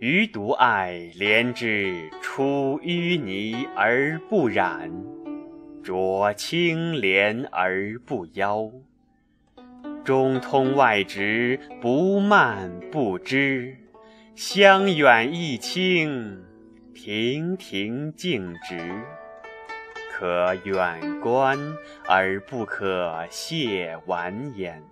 余独爱莲之出淤泥而不染，濯清涟而不妖。中通外直，不蔓不枝，香远益清，亭亭净植。可远观而不可亵玩焉。